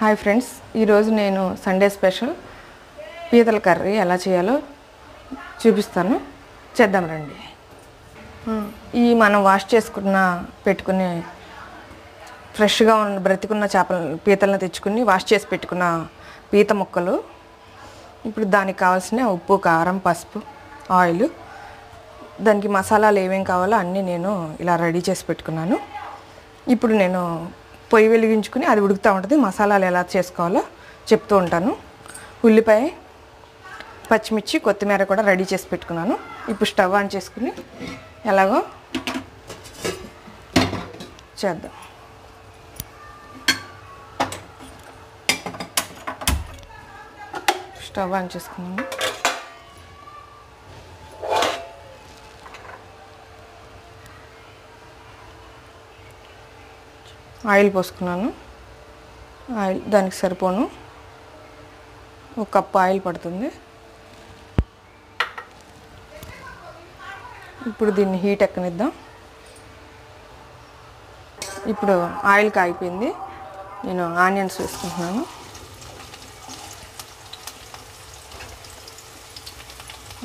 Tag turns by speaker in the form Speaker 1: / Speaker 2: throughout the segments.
Speaker 1: Hi friends ఈరోజు నేను Sunday special పీతల కర్రీ ఎలా చేయాలో చూపిస్తాను. చేద్దాం రండి. ఈ మనం వాష్ చేసుకున్న పెట్టుకునే ఫ్రెష్గా ఉన్న బ్రతికున్న చేపల పీతలను తెచ్చుకుని వాష్ చేసి పెట్టుకున్న పీత ముక్కలు. ఇప్పుడు దానికి కావాల్సిన ఉప్పు కారం పసుపు ఆయిల్. దానికి మసాలాలు ఏమేం కావాలో అన్నీ నేను ఇలా రెడీ చేసి పెట్టుకున్నాను. ఇప్పుడు నేను పొయ్యి వెలిగించుకుని అది ఉడుకుతూ ఉంటుంది. మసాలాలు ఎలా చేసుకోవాలో చెప్తూ ఉంటాను. ఉల్లిపాయ పచ్చిమిర్చి కొత్తిమీర కూడా రెడీ చేసి పెట్టుకున్నాను. ఇప్పుడు స్టవ్ ఆన్ చేసుకుని ఎలాగో చేద్దాం. స్టవ్ ఆన్ చేసుకున్నాను. ఆయిల్ పోసుకున్నాను. ఆయిల్ దానికి సరిపోను. ఒక కప్పు ఆయిల్ పడుతుంది. ఇప్పుడు దీన్ని హీట్ ఎక్కనిద్దాం. ఇప్పుడు ఆయిల్ కాగిపోయింది. నేను ఆనియన్స్ వేసుకుంటున్నాను.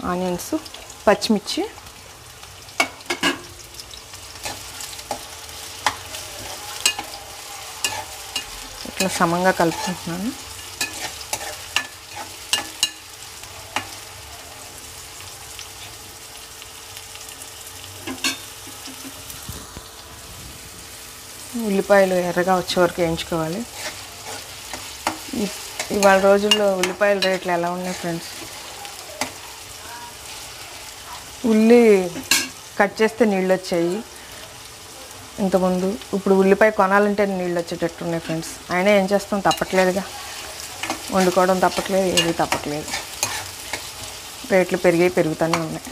Speaker 1: ఆనియన్స్ పచ్చిమిర్చి. ఇట్లా సమంగా కలుపుకుంటున్నాను. ఉల్లిపాయలు ఎర్రగా వచ్చే వరకు వేయించుకోవాలి. ఇ- ఇవాళ రోజుల్లో ఉల్లిపాయల రేట్లు ఎలా ఉన్నాయి ఫ్రెండ్స్? ఉల్లి కట్ చేస్తే నీళ్ళు వచ్చాయి. ఇంతకుముందు ఇప్పుడు ఉల్లిపాయ కొనాలంటే నీళ్ళు వచ్చేటట్టు ఉన్నాయి ఫ్రెండ్స్. అయినా ఏం చేస్తాం? తప్పట్లేదుగా. వండుకోవడం తప్పట్లేదు ఏది తప్పట్లేదు. రేట్లు పెరిగి పెరుగుతూనే ఉన్నాయి.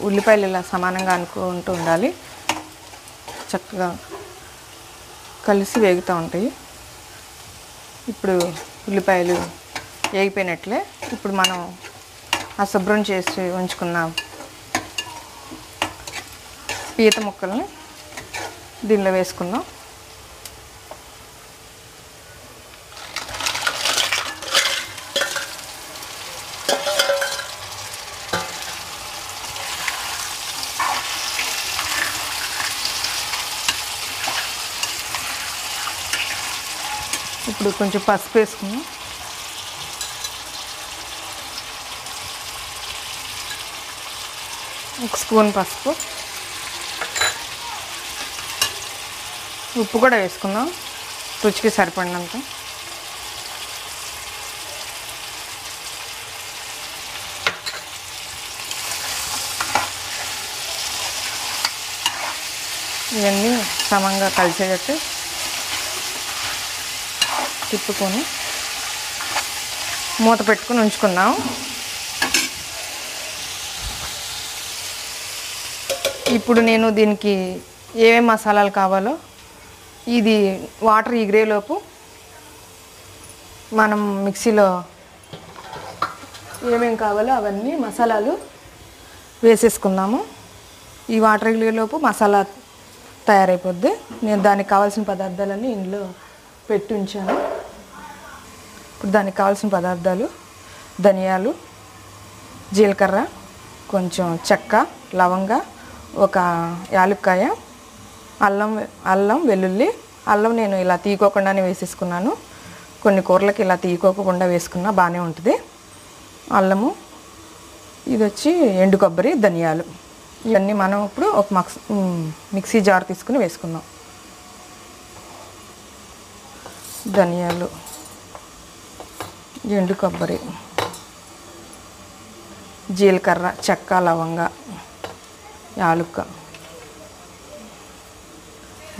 Speaker 1: ఉల్లిపాయలు ఇలా సమానంగా అనుకుంటూ ఉండాలి. చక్కగా కలిసి వేగుతూ ఉంటాయి. ఇప్పుడు ఉల్లిపాయలు వేగిపోయినట్లే. ఇప్పుడు మనం ఆ శుభ్రం చేసి ఉంచుకున్న పీత ముక్కల్ని దీనిలో వేసుకుందాం. ఇప్పుడు కొంచెం పసుపు వేసుకుందాం. ఒక స్పూన్ పసుపు. ఉప్పు కూడా వేసుకుందాం. రుచికి సరిపడినంత. ఇవన్నీ సమంగా కలిసేటట్టు తిప్పుకొని మూత పెట్టుకుని ఉంచుకుందాం. ఇప్పుడు నేను దీనికి ఏమేమి మసాలాలు కావాలో ఇది వాటర్ ఎగిరేలోపు మనం మిక్సీలో ఏమేమి కావాలో అవన్నీ మసాలాలు వేసేసుకుందాము. ఈ వాటర్ ఎగిరేలోపు మసాలా తయారైపోద్ది. నేను దానికి కావాల్సిన పదార్థాలన్నీ ఇందులో పెట్టి ఉంచాను. ఇప్పుడు దానికి కావాల్సిన పదార్థాలు ధనియాలు జీలకర్ర కొంచెం చెక్క లవంగా ఒక యాలుక్కాయ అల్లం అల్లం వెల్లుల్లి అల్లం నేను ఇలా తీయకోకుండానే వేసేసుకున్నాను. కొన్ని కూరలకి ఇలా తీయకోకుండా వేసుకున్నా బాగానే ఉంటుంది. అల్లము ఇది వచ్చి ఎండు కొబ్బరి ధనియాలు. ఇవన్నీ మనం ఇప్పుడు ఒక మక్స్ మిక్సీ జార్ తీసుకుని వేసుకుందాం. ధనియాలు ఎండు కొబ్బరి జీలకర్ర చెక్క లవంగ. యాలుక్క.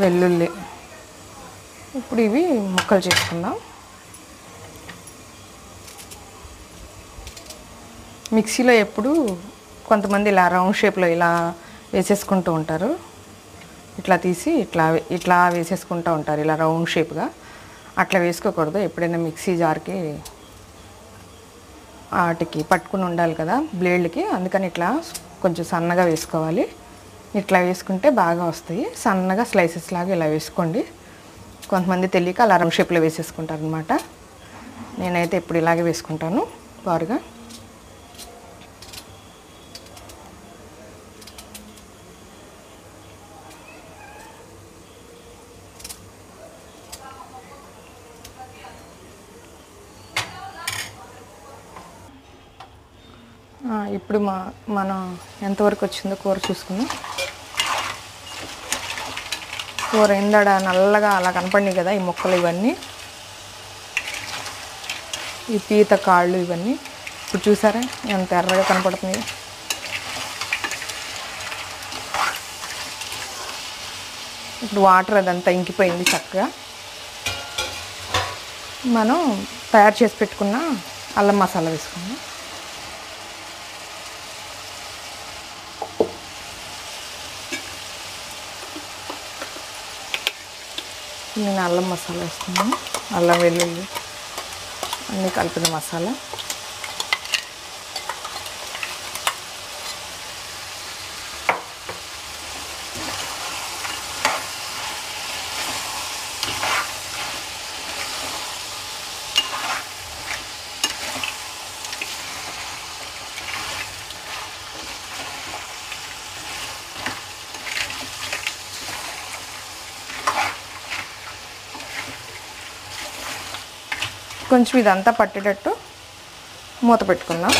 Speaker 1: వెల్లుల్లి. ఇప్పుడు ఇవి ముక్కలు చేసుకుందాం. మిక్సీలో ఎప్పుడు కొంతమంది ఇలా రౌండ్ షేప్లో ఇలా వేసేసుకుంటూ ఉంటారు. ఇట్లా తీసి ఇట్లా ఇట్లా వేసేసుకుంటూ ఉంటారు ఇలా రౌండ్ షేప్గా. అట్లా వేసుకోకూడదు ఎప్పుడైనా మిక్సీ జార్కి వాటికి పట్టుకుని ఉండాలి కదా బ్లేడ్లకి. అందుకని ఇట్లా కొంచెం సన్నగా వేసుకోవాలి. ఇట్లా వేసుకుంటే బాగా వస్తాయి. సన్నగా స్లైసెస్ లాగా ఇలా వేసుకోండి. కొంతమంది తెలియక అలారం షేప్లో వేసేసుకుంటారు అనమాట నేనైతే ఇప్పుడు ఇలాగే వేసుకుంటాను. బారుగా. ఇప్పుడు మా మనం ఎంతవరకు వచ్చిందో కూర చూసుకుందాం. కూర ఎందడ నల్లగా అలా కనపడినాయి కదా ఈ మొక్కలు ఇవన్నీ. ఈ పీత కాళ్ళు ఇవన్నీ. ఇప్పుడు చూసారా? ఎంత ఎర్రగా కనపడుతుంది ఇప్పుడు వాటర్ అదంతా ఇంకిపోయింది చక్కగా. మనం తయారు చేసి పెట్టుకున్న అల్లం మసాలా వేసుకుందాం. నేను అల్లం మసాలా వేస్తున్నాను అల్లం వెల్లుల్లి అన్నీ కలిపిన మసాలా. కొంచెం ఇదంతా పట్టేటట్టు మూత పెట్టుకుందాం.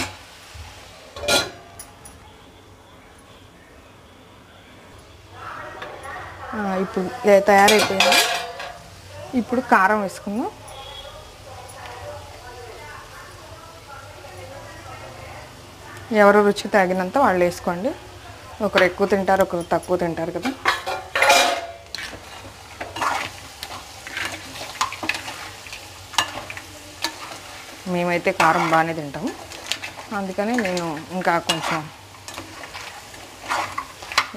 Speaker 1: ఇప్పుడు తయారైపోయింది? ఇప్పుడు కారం వేసుకుందాం. ఎవరు రుచికి తగినంత వాళ్ళు వేసుకోండి. ఒకరు ఎక్కువ తింటారు ఒకరు తక్కువ తింటారు కదా. మేమైతే కారం బాగానే తింటాము అందుకని నేను ఇంకా కొంచెం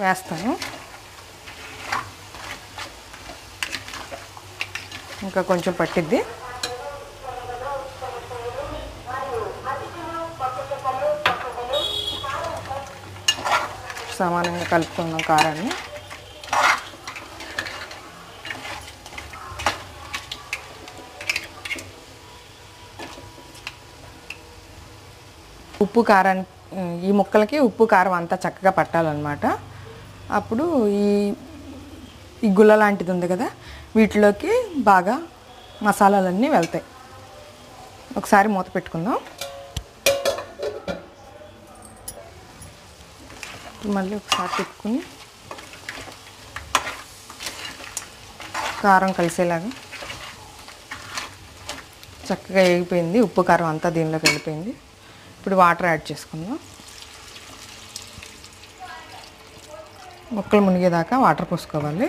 Speaker 1: వేస్తాను. ఇంకా కొంచెం పట్టిద్ది. సమానంగా కలుపుకున్నాం కారాన్ని. ఉప్పు కారం ఈ ముక్కలకి ఉప్పు కారం అంతా చక్కగా పట్టాలన్నమాట. అప్పుడు ఈ ఈ గుల్ల లాంటిది ఉంది కదా వీటిలోకి బాగా మసాలాలన్నీ వెళ్తాయి. ఒకసారి మూత పెట్టుకుందాం. మళ్ళీ ఒకసారి పెట్టుకుని కారం కలిసేలాగా చక్కగా వేగిపోయింది ఉప్పు కారం అంతా దీనిలోకి వెళ్ళిపోయింది. ఇప్పుడు వాటర్ యాడ్ చేసుకుందాం. ముక్కలు మునిగేదాకా వాటర్ పోసుకోవాలి.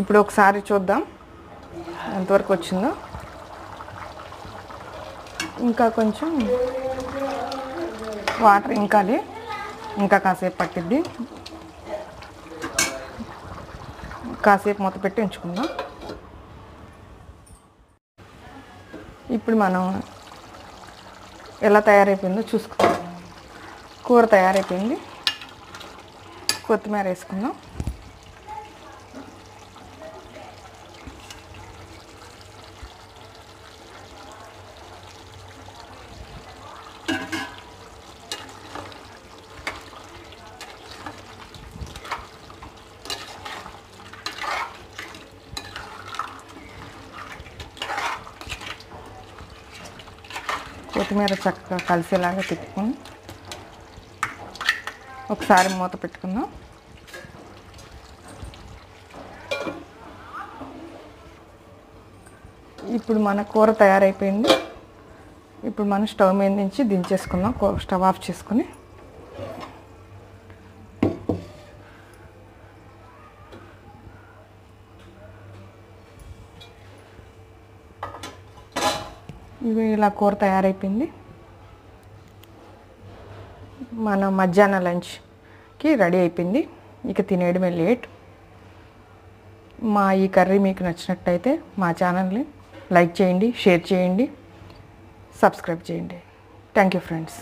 Speaker 1: ఇప్పుడు ఒకసారి చూద్దాం ఎంతవరకు వచ్చిందో. ఇంకా కొంచెం వాటర్ ఇంకాలి ఇంకా కాసేపు పట్టిద్ది. కాసేపు మూత పెట్టి ఉంచుకుందాం. ఇప్పుడు మనం ఎలా తయారైపోయిందో చూసుకుందాం. కూర తయారైపోయింది. కొత్తిమీర వేసుకుందాం. కొత్తిమీర చక్కగా కలిసేలాగా తిప్పుకొని ఒకసారి మూత పెట్టుకుందాం. ఇప్పుడు మన కూర తయారైపోయింది. ఇప్పుడు మనం స్టవ్ మీద నుంచి దించేసుకుందాం. స్టవ్ ఆఫ్ చేసుకుని. ఇవి ఇలా కూర తయారైపోయింది. మన మధ్యాహ్న లంచ్కి రెడీ అయిపోయింది. ఇక తినేయడమే లేట్. మా ఈ కర్రీ మీకు నచ్చినట్టయితే మా ఛానల్ని లైక్ చేయండి షేర్ చేయండి సబ్స్క్రైబ్ చేయండి. Thank you friends.